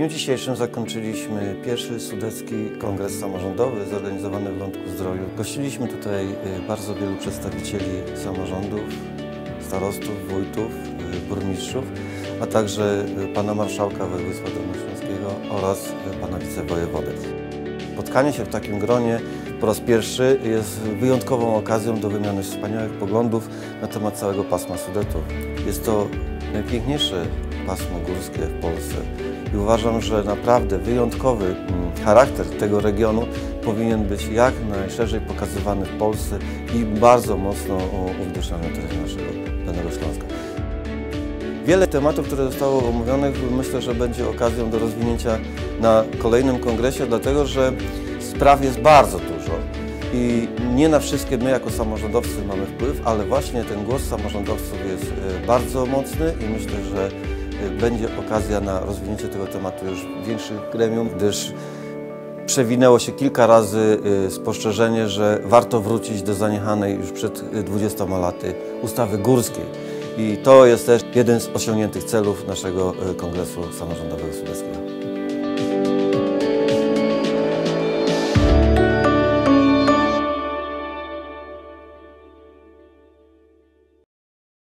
dniu dzisiejszym zakończyliśmy pierwszy Sudecki Kongres Samorządowy zorganizowany w Lądku Zdroju. Gościliśmy tutaj y, bardzo wielu przedstawicieli samorządów, starostów, wójtów, y, burmistrzów, a także y, pana marszałka województwa dolnośląskiego oraz pana wicewojewody. Spotkanie się w takim gronie po raz pierwszy jest wyjątkową okazją do wymiany wspaniałych poglądów na temat całego pasma Sudetów. Jest to najpiękniejsze pasmo górskie w Polsce i uważam, że naprawdę wyjątkowy mm, charakter tego regionu powinien być jak najszerzej pokazywany w Polsce i bardzo mocno uwidoczniony na terenie naszego Dolnego Śląska. Wiele tematów, które zostało omówionych, myślę, że będzie okazją do rozwinięcia na kolejnym kongresie, dlatego że spraw jest bardzo dużo i nie na wszystkie my jako samorządowcy mamy wpływ, ale właśnie ten głos samorządowców jest e, bardzo mocny i myślę, że będzie okazja na rozwinięcie tego tematu już w większych gremium, gdyż przewinęło się kilka razy e, spostrzeżenie, że warto wrócić do zaniechanej już przed 20 laty ustawy górskiej. I to jest też jeden z osiągniętych celów naszego Kongresu Samorządowego Sudeckiego.